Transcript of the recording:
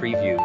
preview.